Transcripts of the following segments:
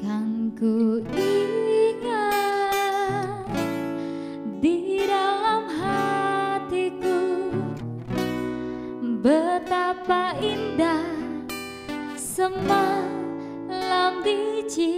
Kan ku ingat di dalam hatiku betapa indah semalam di cinta.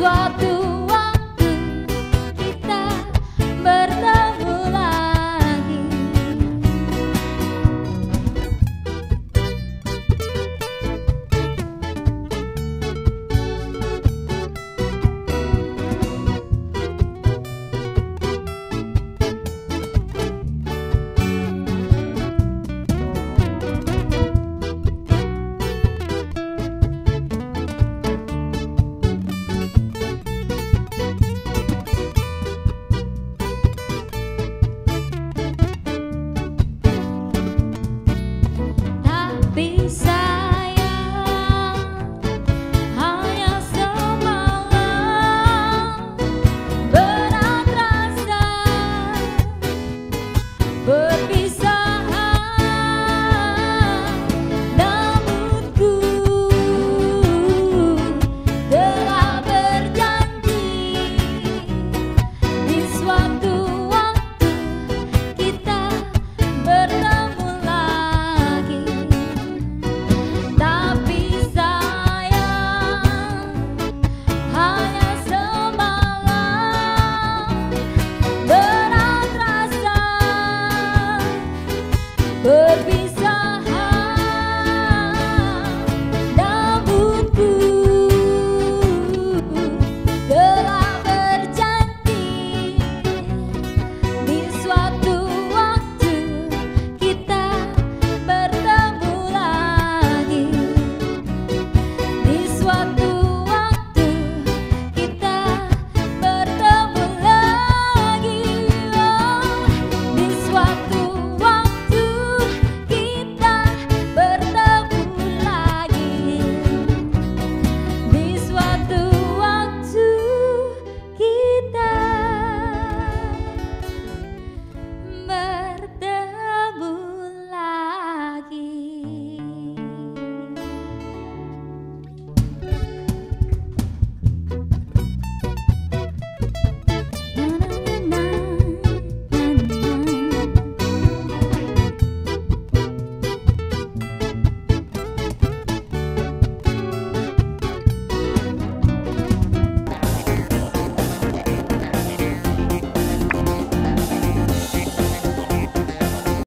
sua